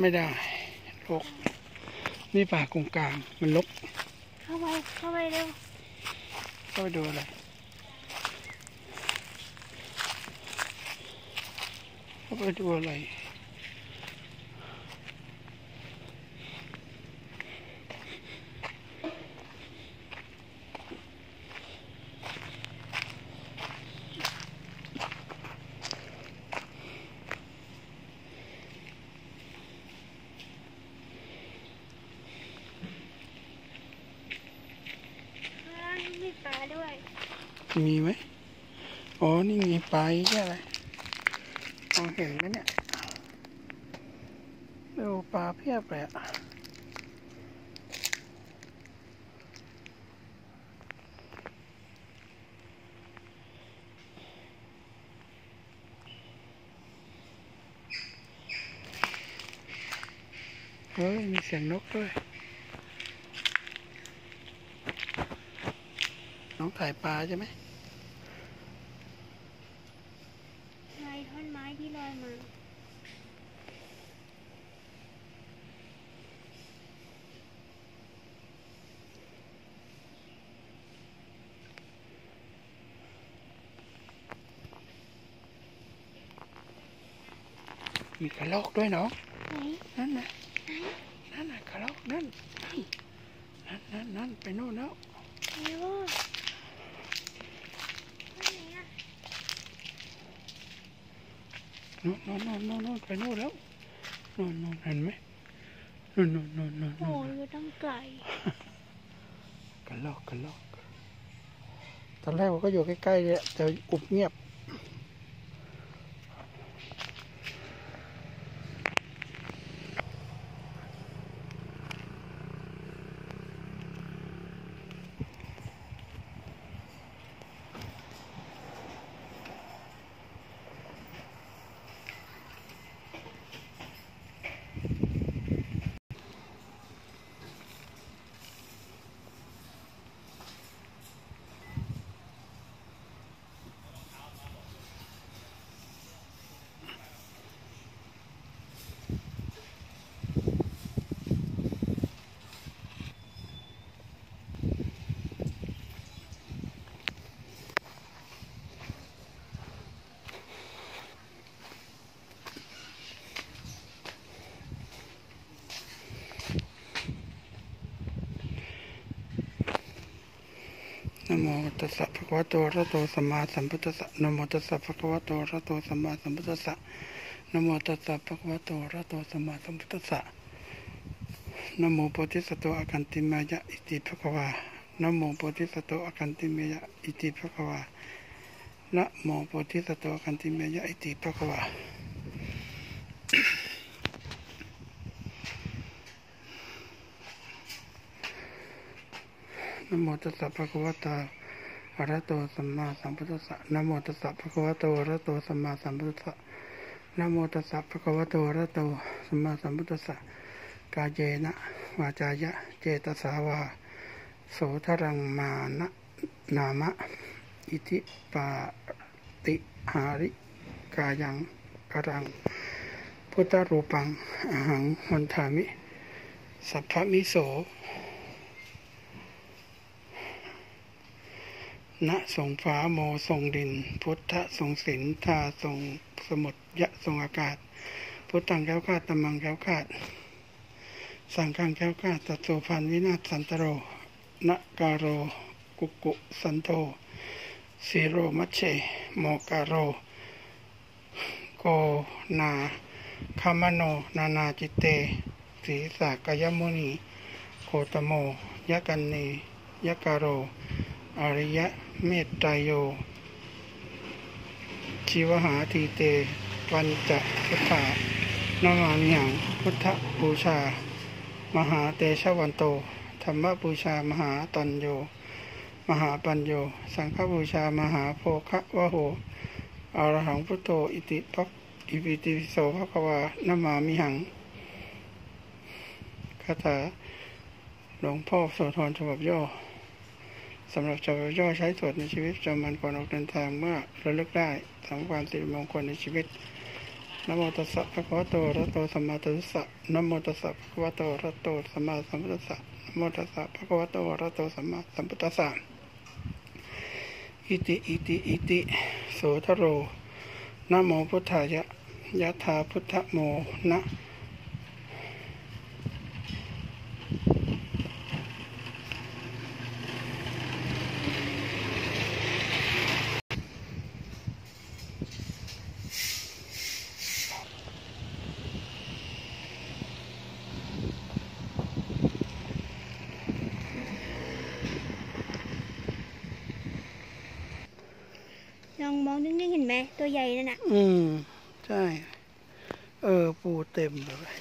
ไม่ได้ลกนี่ป่ากงกลางมันลกเข้าไปเข้าไปเร็วเข้าไปดูอะไรเข้าไปดูอะไร ข้างล่างนี่มีปลา ด้วย มีไหมอ๋อ นี่ไงปลาอีกอะไรมองเห็นไหมเนี่ยดูปลาเพียบเลยอะเฮ้ยมีเสียงนกด้วย น้องถ่ายปลาใช่ไหมลายท่อนไม้ที่ลอยมามีกระรอกด้วยเนาะไหนนั่นนะนั่นน่ะกระรอกนั่นนั่นนั่นนั่นไปโน่นแล้ว ไหนวะไหนอะ โน่นโน่นโน่นโน่นโน่นไปโน่นแล้วโน่นโน่นเห็นไหมโน่นโน่นโน่นโน่นโอ้โน่นยอยู่ตั้งไกลกระรอกกระรอกตอนแรกผมก็อยู่ใกล้ๆเนี่ยแต่อุบเงียบ โมตัสสะภะคะวะโตอะระโตสัมมาสัมพุทธัสสะนะโมตัสสะภะคะวะโตอะระโตสัมมาสัมพุทธัสสะนะโมตัสสะภะคะวะโตอะระโตสัมมาสัมพุทธัสสะนะโมโพธิสัตว์อาคันติมายะอิติภะคะวานะโมโพธิสัตว์อาคันติมายะอิติภะคะวานะโมโพธิสัตว์อาคันติมายะอิติภะคะวา นโมตัสสะภะคะวะโตอะระโตสัมมาสัมพุทธัสสะนโมตัสสะภะคะวะโตอะระโตสัมมาสัมพุทธัสสะนโมตัสสะภะคะวะโตอะระโตสัมมาสัมพุทธัสสะกาเยนะวาจายะเจตสาวาโสทรังมานะนามะ อิทิปาติหาริกายังกรัง พุทธรูปังอหังวันทามิ สัพพมิโส ณทรงฟ้าโมทรงดิน พุทธทรงศิลธาทรงสมุทรยะทรงอากาศ พุทธังแก้วคาดตมังแก้วคาดสังฆังแก้วคาดตัตโสพันวินาศสันตโรนการโรกุกุสันโธสีโรมัชเชโมการโร โกนาคามโน นานาจิตเตสีสากยมุนีโคตโมยะกันเนยะการโร อริยะ เมตไตาโย ชีวหาทีเตปัญจพุทธานามามิหังพุทธบูชา มหาเตชะวันโต ธรรมบูชามหาตัญโย มหาปัญโย สังฆบูชามหาโภคะวะโหอรหังพุทโธอิติปักอิปิติโสภะควานามามิหังคาถาหลวงพ่อโสธรฉบับย่อ สำหรับฉบับย่อใช้สวดในชีวิตประจำวันก่อนออกเดินทางเมื่อระลึกได้สำความสิริมงคลในชีวิตนโมตัสสะภะคะวะโตอะระโตสัมมาสัมพุทธัสสะนโมตัสสะภะคะวะโตอะระโตสัมมาสัมพุทธัสสะนโมตัสสะภะคะวะโตอะระโตสัมมาสัมพุทธัสสะอิติอิติอิติโสทโรนโมพุทธายะยะถาพุทธโมนะ ลองมองนิ่งๆเห็นไหม ตัวใหญ่นั่นน่ะ อืม ใช่ เออ ปูเต็มเลย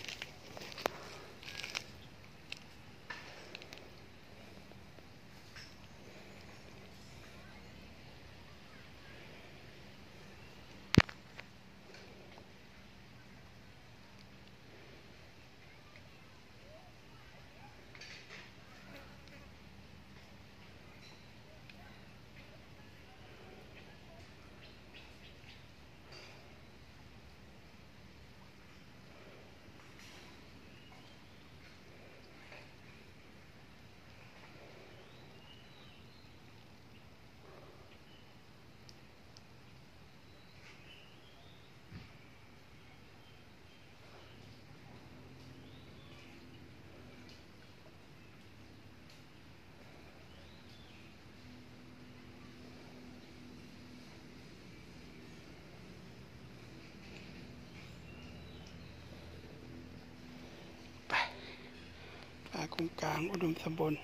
ปลาคงกลางอุดมสมบูรณ์